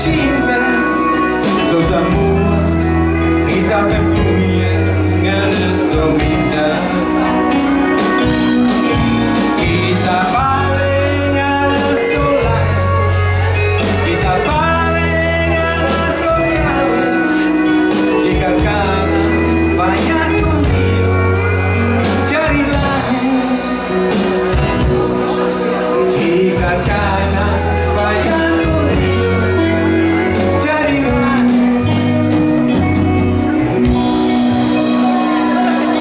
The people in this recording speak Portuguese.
atingida, seus amores.